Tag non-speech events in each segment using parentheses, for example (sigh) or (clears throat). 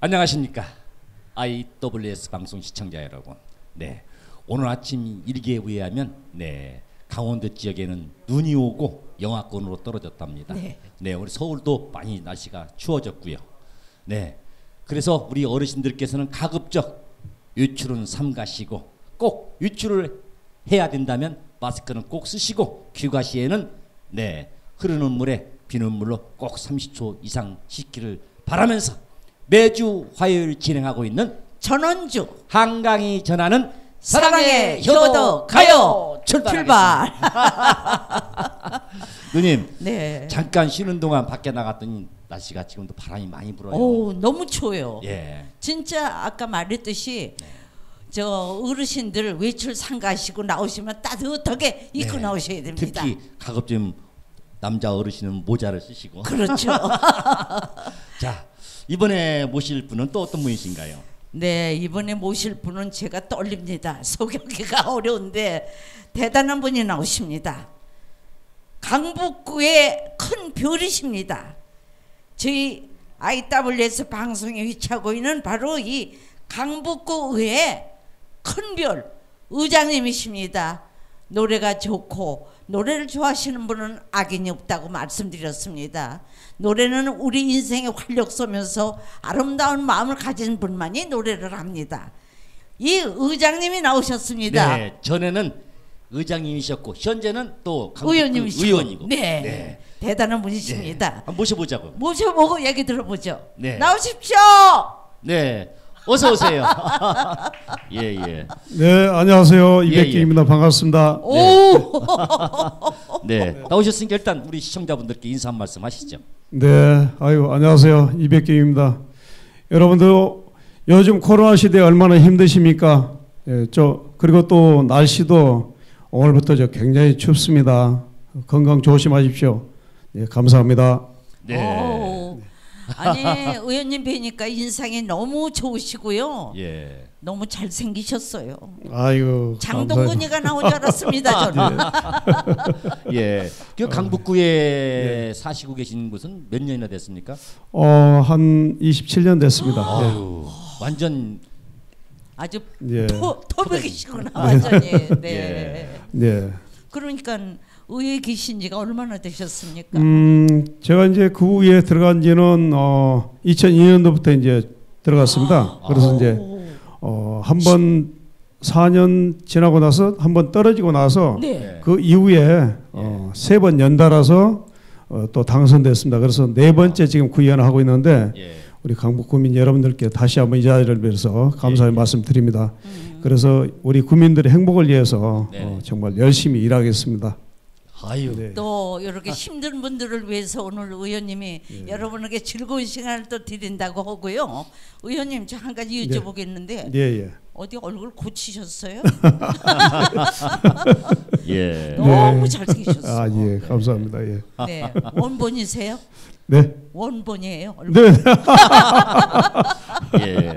안녕하십니까 IWS 방송 시청자 여러분. 네 오늘 아침 일기에 의하면 네 강원도 지역에는 눈이 오고 영하권으로 떨어졌답니다. 네. 네 우리 서울도 많이 날씨가 추워졌고요. 네 그래서 우리 어르신들께서는 가급적 외출은 삼가시고 꼭 외출을 해야 된다면 마스크는 꼭 쓰시고 귀가 시에는 네 흐르는 물에 비는 물로 꼭 30초 이상 씻기를 바라면서 매주 화요일 진행하고 있는 전원주 한강이 전하는 사랑의 사랑의 효도 가요 출발. (laughs) 누님 네. 잠깐 쉬는 동안 밖에 나갔더니 날씨가 지금도 바람이 많이 불어요. 오 너무 추워요. 예. 진짜 아까 말했듯이 저 어르신들 외출 상가시고 나오시면 따뜻하게 입고 네. 나오셔야 됩니다. 특히 가급적 남자 어르신은 모자를 쓰시고. 그렇죠. (laughs) 자 이번에 모실 분은 또 어떤 분이신가요? 네 이번에 모실 분은 제가 떨립니다. (laughs) 소개하기가 어려운데 대단한 분이 나오십니다. 강북구의 큰 별이십니다. 저희 IWS 방송에 위치하고 있는 바로 이 강북구 의회 큰별 의장님이십니다. 노래가 좋고 노래를 좋아하시는 분은 악인이 없다고 말씀드렸습니다. 노래는 우리 인생의 활력 쏘면서 아름다운 마음을 가진 분만이 노래를 합니다. 이 의장님이 나오셨습니다. 네 전에는 의장님이셨고 현재는 또 의원님이시고. 의원이고. 네. 대단한 네. 분이십니다. 한번 모셔보자고. 모셔보고 얘기 들어보죠. 네. 나오십시오. 네. 어서 오세요. (laughs) 예 예. 네, 안녕하세요. 예, 이백기입니다. 반갑습니다. 오. (laughs) 네. 나오셨으니까 일단 우리 시청자분들께 인사 한 말씀 하시죠. 네, 아유, 안녕하세요. 이백기입니다. 여러분들 요즘 코로나 시대에 얼마나 힘드십니까? 예, 저 그리고 또 날씨도 오늘부터 저 굉장히 춥습니다. 건강 조심하십시오. 예, 감사합니다. 네. 오. 아니 의원님 뵈니까 인상이 너무 좋으시고요. 예. 너무 잘 생기셨어요. 아유. 장동건이가 나온 줄 알았습니다. 저는. (laughs) 예. 그 어. 강북구에 사시고 계신 곳은 몇 년이나 됐습니까? 어, 한 27년 됐습니다. 아유. 완전 아주 예. 토, 토백이시구나 완전히. 네. 예. 네. 그러니까 의회 계신 지가 얼마나 되셨습니까? 음, 제가 이제 그 후에 들어간 지는 어 2002년도부터 이제 들어갔습니다. 그래서 이제 오. 어, 한번 4년 지나고 나서 한 번 떨어지고 나서 네. 예. 그 이후에 어, 세번 연달아서 어, 또 당선됐습니다. 그래서 네 번째 지금 구의원을 하고 있는데 예. 우리 강북 구민 여러분들께 다시 한번 이 자리를 빌어서 감사의 예. 말씀 드립니다. 음. 그래서 우리 국민들의 행복을 위해서. 어, 정말 열심히 일하겠습니다. 아유. 네. 또 이렇게 힘든 분들을 위해서 오늘 의원님이 여러분에게 즐거운 시간을 또 드린다고 하고요. 의원님 저 한 가지 네. 여쭤보겠는데 예, 예. 어디 얼굴 고치셨어요? (laughs) 예. 너무 잘생기셨어요. 아, 예. 감사합니다. 예. 네. 원본이세요? 네. 원본이에요. 얼굴. 네. (laughs) 예.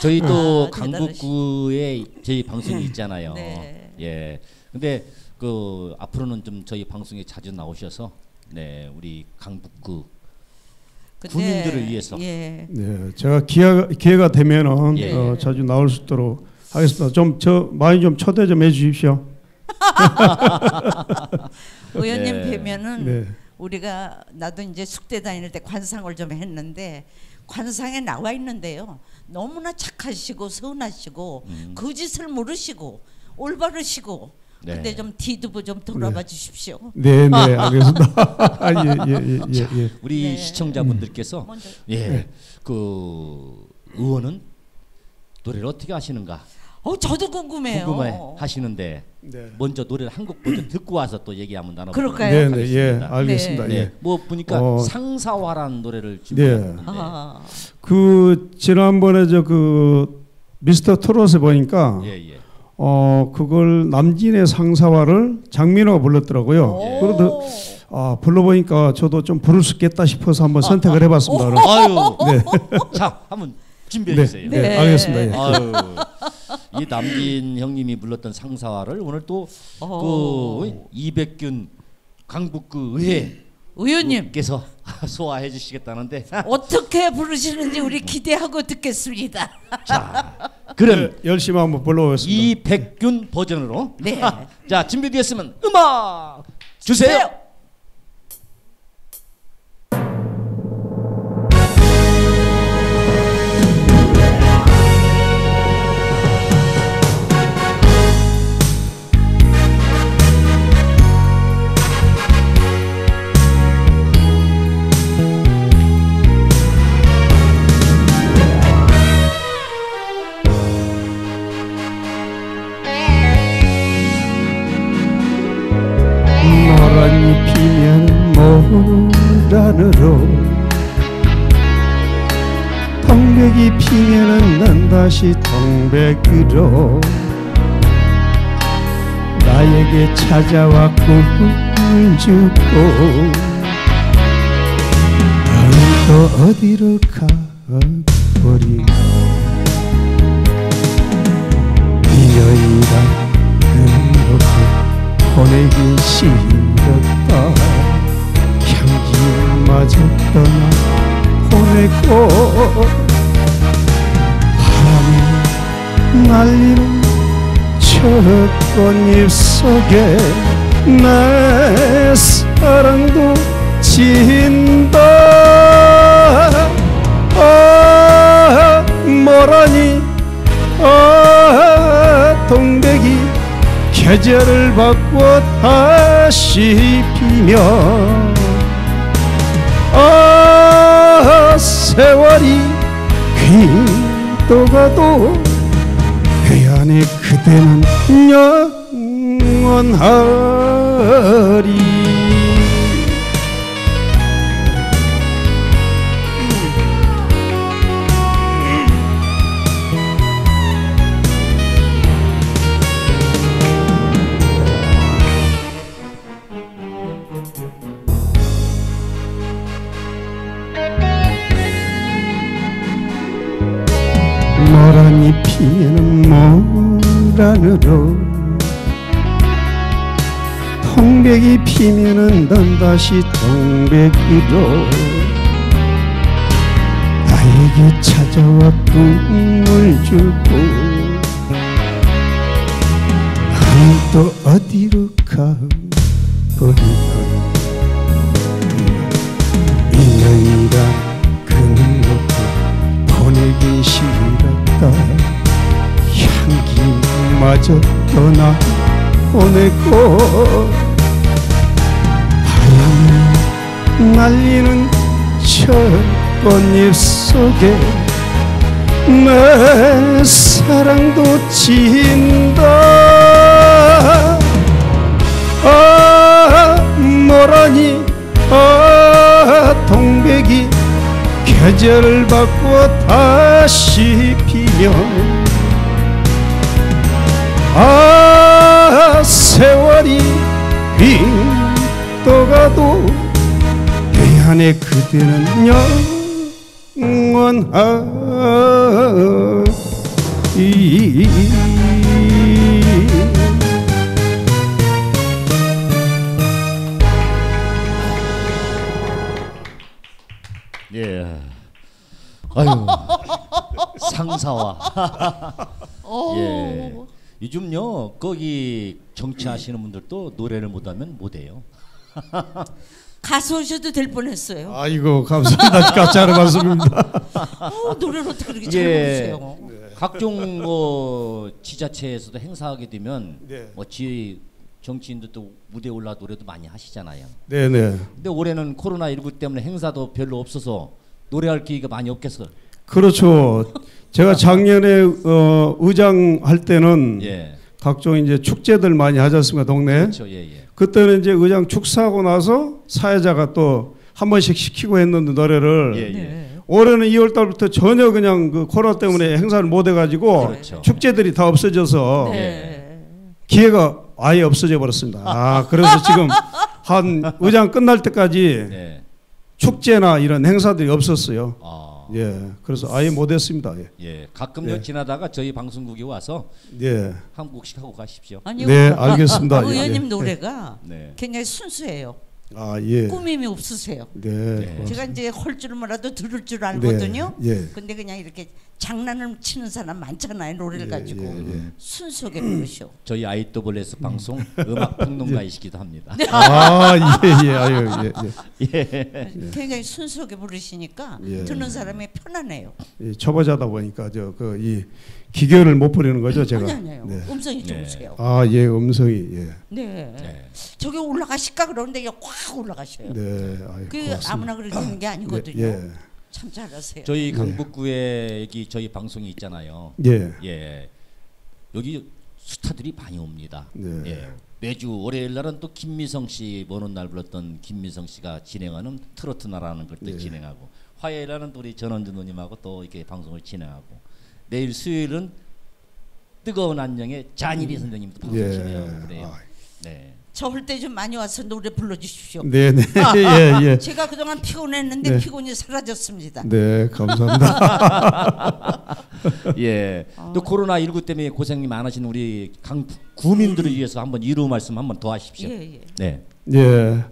저희 또 아, 강북구에 저희 방송이 있잖아요. 네. 예. 근데 그 앞으로는 좀 저희 방송에 자주 나오셔서 네, 우리 강북구 근데, 국민들을 위해서. 예. 네, 제가 기회가, 기회가 되면은 예. 어, 자주 나올 수 있도록 하겠습니다. 좀 저 많이 좀 초대 좀 해주십시오. (laughs) 의원님 네. 뵈면은 네, 우리가 나도 이제 숙대 다닐 때 관상을 좀 했는데 관상에 나와 있는데요. 너무나 착하시고 선하시고 음. 거짓을 모르시고 올바르시고 네. 근데 좀 뒤두부 좀 돌아봐 주십시오. 네, 네, (laughs) 알겠습니다. 아, (laughs) 예, 예, 예, 예, 예. 우리 네. 시청자분들께서 먼저 예. 그 의원은 노래를 어떻게 하시는가 어 저도 궁금해요. 궁금해 하시는데 네, 먼저 노래를 한 곡 먼저 듣고 와서 또 얘기 한번 나눠 그럴까요? 네, 네, 예, 하겠습니다. 알겠습니다. 네. 네. 예. 뭐 보니까 어. 상사화라는 노래를 네. 준비했는데 아, 그 지난번에 저 그 미스터 트롯에 보니까 예, 예. 어 그걸 남진의 상사화를 장민호가 불렀더라고요. 오. 그래도 아 불러보니까 저도 좀 부를 수 있겠다 싶어서 한번 선택을 해봤습니다. 그럼. 아유. 네, (laughs) 자, 한번 준비해 네, 주세요. 네, 네. 알겠습니다. 예. 아유. 이 남진 형님이 불렀던 상사화를 오늘 또 어. 그 이백균 강북구 의회 의원님 께서 (laughs) 소화해 주시겠다는데 (laughs) 어떻게 부르시는지 우리 기대하고 듣겠습니다. 자 그럼 네, 열심히 한번 불러보겠습니다. 이백균 버전으로 네. (laughs) 자 준비되었으면 음악 주세요. 노란 동백으로 나에게 찾아와 꿈을 주고 너는 또 어디로 가버리고 이여이란 그렇게 보내기 싫었다. 향기마저 떠나 보내고 날리는 저 꽃잎 속에 내 사랑도 진다. 아 뭐라니? 아 동백이 계절을 바꿔 다시 피며. 아 세월이 휘도가도 내 안에 그대는 영원하리 모란으로 동백이 피면은 넌 다시 동백으로 나에게 찾아와 꿈을 주고 또 어디로 가버리나? 인연이란 그는 놓고 보내기 싫었다 마저 떠나 보내고 바람이 날리는 저 꽃잎 속에 내 사랑도 진다. 아 뭐라니 아 동백이 계절을 바꿔 다시 피며 아 세월이 빙떠가도 내 안에 그대는 영원하리 예. 아유 (laughs) 상사와 오. 예. 요즘요 거기 정치하시는 분들도 노래를 못하면 못해요. (laughs) 가수 오셔도 될 뻔했어요. 아이고 감사합니다 가짜는 말씀입니다 (laughs) 어, 노래를 어떻게 그렇게 잘 예. 부르세요? 각종 뭐 지자체에서도 행사하게 되면 네. 뭐 지휘 정치인들도 무대 올라 노래도 많이 하시잖아요. 네네 근데 올해는 코로나 19 때문에 행사도 별로 없어서 노래할 기회가 많이 없겠어. 그렇죠 제가 작년에 어, 의장 할 때는 예. 각종 이제 축제들 많이 하지 않습니까 동네 그렇죠. 예, 예. 그때는 이제 의장 축사하고 나서 사회자가 또 한 번씩 시키고 했는데 노래를 예, 예. 네. 올해는 2월 달부터 전혀 그냥 그 코로나 때문에 행사를 못 해가지고 그렇죠. 축제들이 다 없어져서 네. 기회가 아예 없어져 버렸습니다. 아 그래서 지금 한 의장 끝날 때까지 예. 축제나 이런 행사들이 없었어요. 아. 예, 그래서 아예 못했습니다. 예, 예. 가끔요 예. 지나다가 저희 방송국에 와서 예, 한 곡씩 하고 가십시오. 아니 네, 알겠습니다. 아, 예, 의원님 예. 노래가 네. 굉장히 순수해요. 아 예. 꾸밈이 없으세요. 네. 네. 제가 이제 헐 줄은 몰라도 들을 줄 알거든요. 네, 예. 근데 그냥 이렇게 장난을 치는 사람 많잖아요. 노래를 예, 가지고 예, 예. 순수하게 부르셔. (clears throat) 저희 IWS 방송 (laughs) 음악 평론가이시기도 합니다. (laughs) 아, 예, 예, 아유, 예, (laughs) 예. 굉장히 순수하게 부르시니까 예. 듣는 사람이 편안해요. 예. 이 초보자다 보니까 저 그 이 기교를 못 부리는 거죠, 제가. 아니 아니에요. 네. 음성이 네. 좋으세요. 아, 예, 음성이 예. 네. 네. 저기 올라가실까 그러는데 이게 확 올라가셔요. 네. 아유, 그 고맙습니다. 아무나 그렇게 되는 게 (clears throat) 아니거든요. 예. 참 잘하세요. 저희 강북구에 여기 저희 방송이 있잖아요. 예. 예. 여기 스타들이 많이 옵니다. 네. 예. 매주 월요일 날은 또 김미성 씨 보는 날 불렀던 김미성 씨가 진행하는 트로트 나라는 걸또 예. 진행하고 화요일 날은 또 우리 전원주 누님하고 또 이렇게 방송을 진행하고 내일 수요일은 뜨거운 안녕의 잔일이 선생님도 방송 예. 진행하고 그래요. 아. 네. 저 올 때 좀 많이 와서 노래 불러주십시오. 네, 네. 예, 예. 제가 그동안 피곤했는데 네. 피곤이 사라졌습니다. 네, 감사합니다. (laughs) 예. 아. 또 코로나 19 때문에 고생이 많으신 우리 강 구민들을 위해서 한번 이루 말씀 한번 더 하십시오. 예, 예. 네. 예.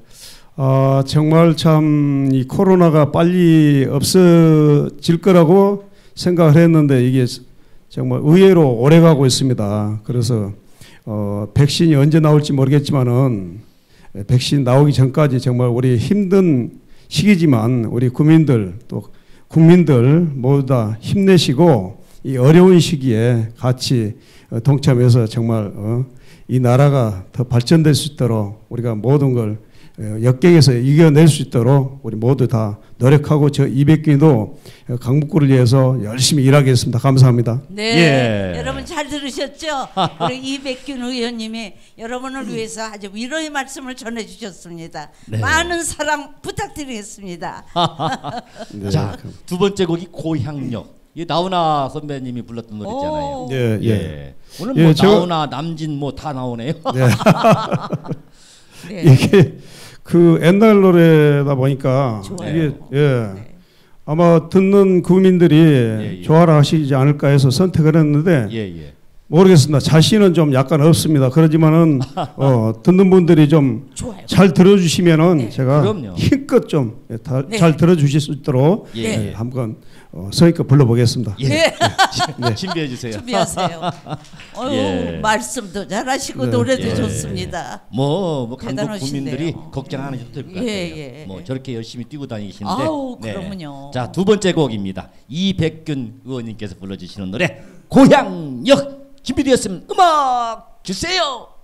아, 정말 참 이 코로나가 빨리 없어질 거라고 생각을 했는데 이게 정말 의외로 오래 가고 있습니다. 그래서 어, 백신이 언제 나올지 모르겠지만은 백신 나오기 전까지 정말 우리 힘든 시기지만 우리 국민들 또 국민들 모두 다 힘내시고 이 어려운 시기에 같이 어, 동참해서 정말 어, 이 나라가 더 발전될 수 있도록 우리가 모든 걸 어, 역경에서 이겨낼 수 있도록 우리 모두 다 노력하고 저 200기도 강북구를 위해서 열심히 일하겠습니다. 감사합니다. 네, 예. 여러분 잘 들으셨죠? 우리 이백균 의원님이 여러분을 위해서 아주 위로의 말씀을 전해 주셨습니다. 네. 많은 사랑 부탁드리겠습니다. 네. (laughs) 자, 두 번째 곡이 고향역. 이 나훈아 선배님이 불렀던 노래잖아요. 오. 예, 예. 예. 오늘 예, 뭐 제가- 나훈아, 남진 뭐 다 나오네요. 네. (laughs) (laughs) 이게 그 옛날 노래다 보니까 좋아요. 이게 예. 네. 아마 듣는 국민들이 예. 좋아라 하시지 않을까 해서 선택을 했는데 예, 예. 모르겠습니다. 자신은 좀 약간 없습니다. 그러지만은 (laughs) 어, 듣는 분들이 좀. 잘 들어주시면은 네. 제가 그럼요. 힘껏 좀잘 네. 들어주실 수 있도록 예, 예, 예. 한번 어, 성의껏 불러보겠습니다. 예. (laughs) 네. 준비해 주세요. 준비하세요. (laughs) 어유 예. 말씀도 잘하시고 네. 노래도 예. 좋습니다. 뭐, 뭐 강북. 국민들이 걱정 안 하셔도 될것 예, 같아요. 예. 뭐 저렇게 열심히 뛰고 다니시는데. 아우, 그러면요. 자, 두 번째 곡입니다. 이백균 의원님께서 불러주시는 노래 고향역 준비되었으면 음악 주세요.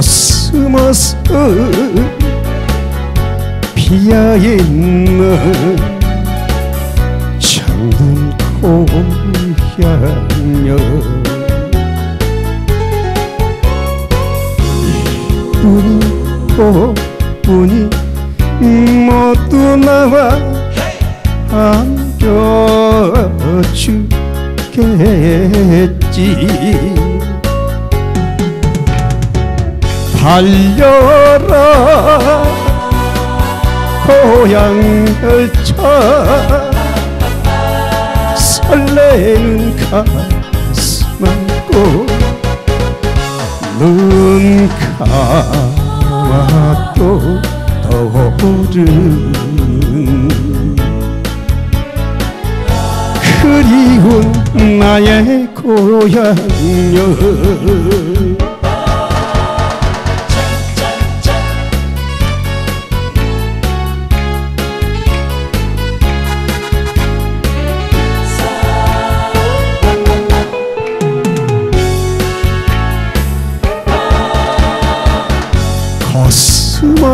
코스모스 피어있는 청둔 고향여. 이분이 꽃분이 모두 나와 안겨주겠지 달려라. 고향 열차 설레는 가슴 안고 눈 감아도 떠오르는 그리운 나의 고향 여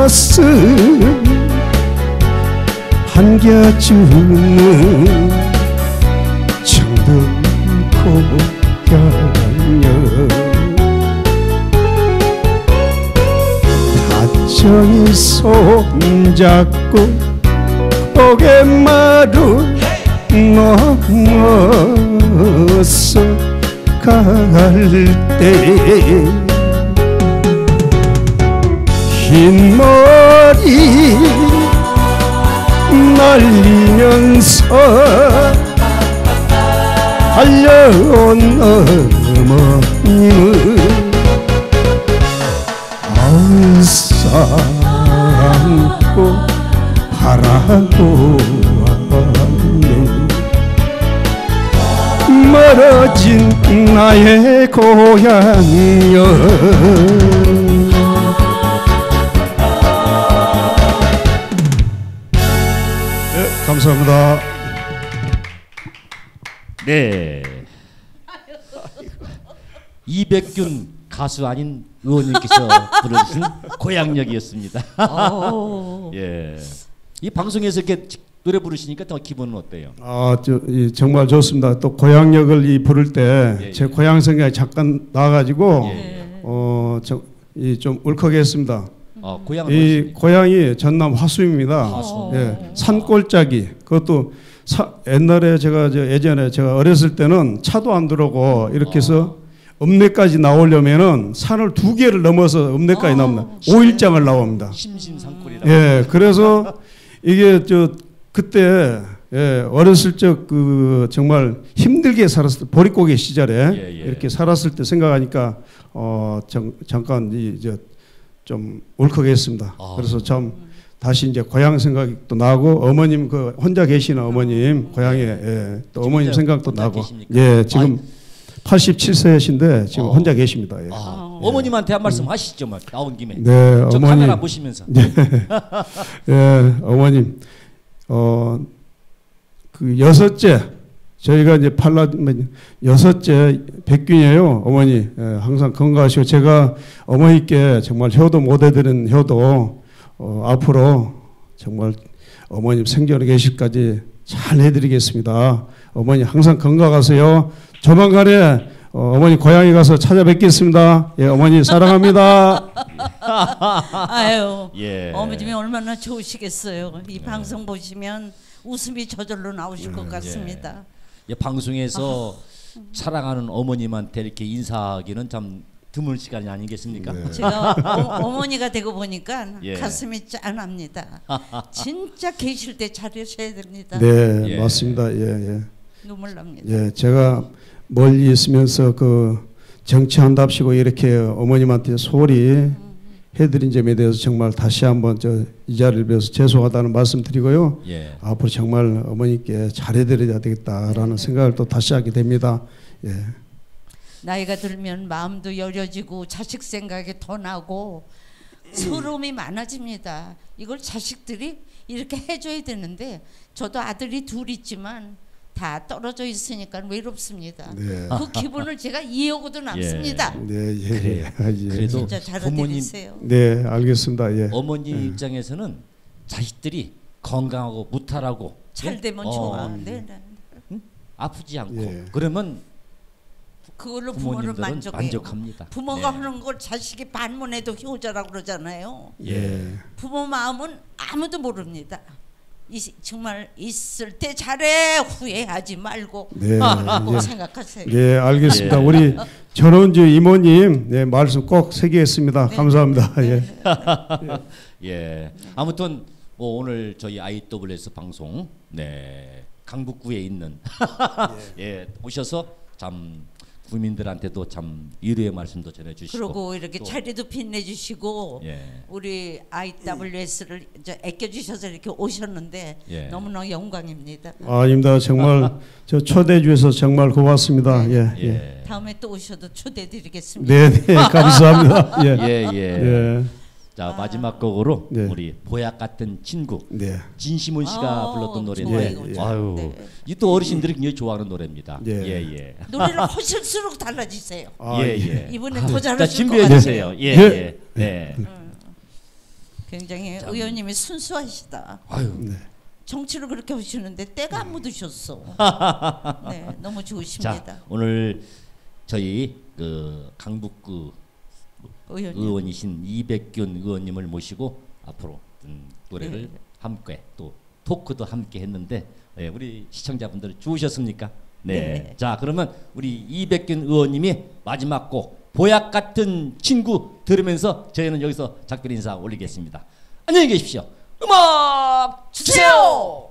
코스모스 반겨주는 청든 고향여 다정히 손잡고 고갯마루 넘어서 때 흰머리 날리면서 달려온 어머님을 안싸안고 바라보았네 멀어진 나의 고향여 네. 이백균 가수 아닌 의원님께서 (laughs) 부르신 고향역이었습니다. 오. (laughs) 예. 이 방송에서 이렇게 노래 부르시니까 더 기분은 어때요? 아, 저, 이, 정말 좋습니다. 또 고향역을 이 부를 때 예, 제 예. 고향 생각이 잠깐 나가지고 예. 어, 저, 이 좀 울컥했습니다. 어, 고향은 이? 고향이 전남 화수입니다. 화수. 예, 산골짜기 그것도 사, 옛날에 제가 저 예전에 제가 어렸을 때는 차도 안 들어오고 이렇게 해서 읍내까지 나오려면은 산을 두 개를 넘어서 읍내까지 어. 나옵니다. 오일장을 나옵니다. 심심산골이라고. 예, 그래서 이게 저 그때 예, 어렸을 적 그 정말 힘들게 살았을 때 보릿고개 시절에 예, 예. 이렇게 살았을 때 생각하니까 어 정, 잠깐 이저좀 울컥했습니다. 아. 그래서 참 다시 이제 고향 생각이 또 나고 어머님 그 혼자 계시는 어머님 고향에 예, 또 어머님 생각도 나고 계십니까? 예 지금 87세이신데 지금 어. 혼자 계십니다. 예. 아, 어머님한테 한 말씀 하시죠, 뭐 나온 김에. 네저 어머니 카메라 보시면서. (laughs) 예, 어머님, 어, 그 여섯째, 저희가 이제 팔라, 여섯째 백균이에요, 어머니. 예, 항상 건강하시고, 제가 어머니께 정말 효도 못 해드린 효도, 어, 앞으로 정말 어머님 생전에 계실까지 잘 해드리겠습니다. 어머니 항상 건강하세요. 조만간에 어, 어머니 고향에 가서 찾아뵙겠습니다. 예, 어머니 사랑합니다. (laughs) 아유. 예. 어머님이 얼마나 좋으시겠어요. 이 방송 보시면 웃음이 저절로 나오실 것 같습니다. 예, 방송에서 사랑하는 어머님한테 이렇게 인사하기는 참 드문 시간이 아니겠습니까? 네. 제가 어, 머니가 되고 보니까 예. 가슴이 짠합니다. 진짜 계실 때 잘하셔야 됩니다. 네, 예. 맞습니다. 예, 예. 눈물 납니다. 예, 제가 멀리 있으면서 그 정치한답시고 이렇게 어머님한테 소홀히 해드린 점에 대해서 정말 다시 한번 저 이 자리를 빌어서 죄송하다는 말씀드리고요. 예. 앞으로 정말 어머니께 잘해드려야 되겠다라는 생각을 또 다시 하게 됩니다. 예, 나이가 들면 마음도 여려지고 자식 생각이 더 나고 서러움이 많아집니다. 이걸 자식들이 이렇게 해줘야 되는데 저도 아들이 둘 있지만 다 떨어져 있으니까 외롭습니다. 네, 그 기분을 제가 이해하고도 남습니다. 네, 예, 그래요. 예. 아, 예. 그래도 진짜 잘 부모님. 네, 알겠습니다. 예. 어머님 입장에서는 자식들이 건강하고 무탈하고 잘 예? 되면 어, 좋아. 네, 네. 아프지 않고 예. 그러면 그걸로 부모를 만족해요. 만족합니다. 부모가 네. 하는 걸 자식이 반문해도 효자라고 그러잖아요. 예. 부모 마음은 아무도 모릅니다. 이, 정말 있을 때 잘해 후회하지 말고 네, (laughs) 라고 예. 생각하세요. 네, 알겠습니다. 예. 우리 전원주 이모님 네, 말씀 꼭 새기겠습니다. 네. 감사합니다. 예. (laughs) 예. 아무튼 뭐 오늘 저희 IWS 방송 네 강북구에 있는 (laughs) 예 오셔서 참 국민들한테도 참 위로의 말씀도 전해주시고 그리고 이렇게 또- 자리도 빛내주시고 예. 우리 IWS를 아껴주셔서 이렇게 오셨는데 예. 너무나 영광입니다. 아닙니다. 정말 저 초대해 주셔서 정말 고맙습니다. 예. 예. 예. 다음에 또 오셔도 초대드리겠습니다. 네, 네. 감사합니다. (laughs) 예. 예, 예. 예. 자 마지막 곡으로 네. 우리 보약 같은 친구 네. 진심원 씨가 아, 불렀던 노래인데 좋아요. 아유 네. 이또 어르신들이 굉장히 좋아하는 노래입니다. 예. 예, 예. 노래를 하실수록 달라지세요. 아, 예, 예. 이번에 더 자, 잘하실 것 준비해 같아요. 주세요. 예, 예. 예. 네. 굉장히 의원님이 순수하시다. 아유. 네. 정치를 그렇게 하시는데 때가 안 묻으셨어. (laughs) 네, 너무 좋으십니다. 자, 오늘 저희 그 강북구 의원님. 의원이신 이백균 의원님을 모시고 앞으로 음, 노래를 네. 함께 또 토크도 함께 했는데 예, 우리 시청자분들 좋으셨습니까? 네. 네. 자, 그러면 우리 이백균 의원님이 마지막 곡 보약 같은 친구 들으면서 저희는 여기서 작별 인사 올리겠습니다. 안녕히 계십시오. 음악 주세요.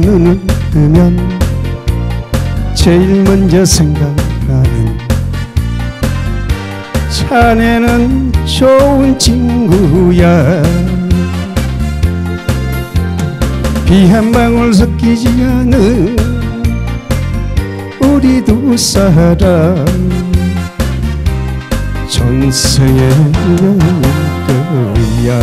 눈을 뜨면 제일 먼저 생각나는 자네는 좋은 친구야. 비 한 방울 섞이지 않은 우리 두 사람 전생의 거야.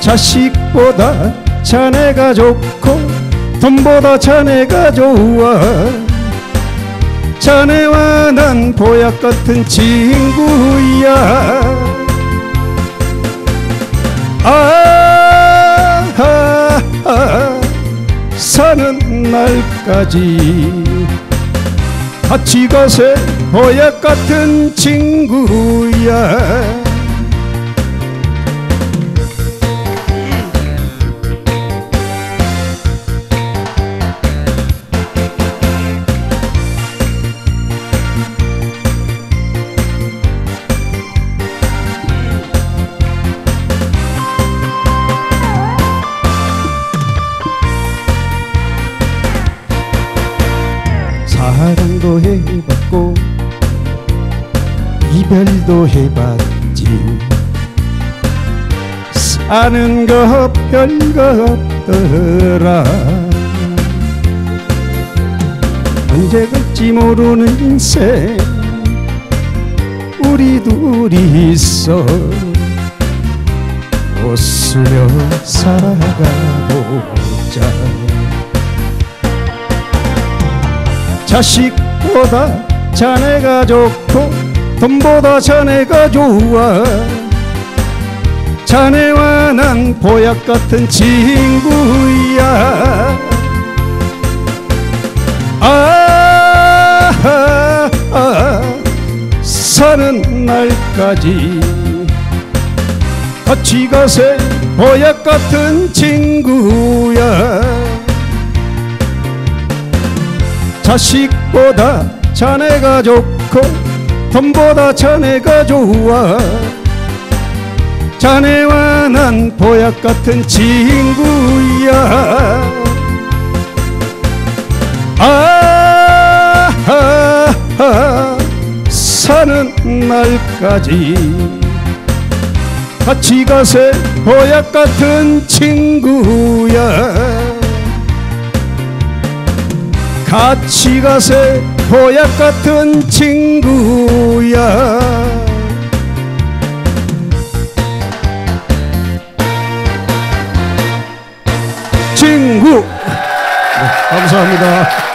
자식 보다 자네가 좋고 돈보다 자네가 좋아. 자네와 난 보약 같은 친구야. 아, 아, 아 사는 날까지 같이 가세. 보약 같은 친구야 사는 거 별거 없더라. 언제 갈지 모르는 인생 우리 둘이 있어 웃으며 살아가보자. 자식보다 자네가 좋고 돈보다 자네가 좋아 자네와 난 보약 같은 친구야. 아, 아, 아 사는 날까지 같이 가세. 보약 같은 친구야. 자식보다 자네가 좋고 돈보다 자네가 좋아 자네와 난 보약 같은 친구야. 아, 아, 아 사는 날까지 같이 가세. 보약 같은 친구야. 같이 가세. 보약 같은 친구야 감사합니다.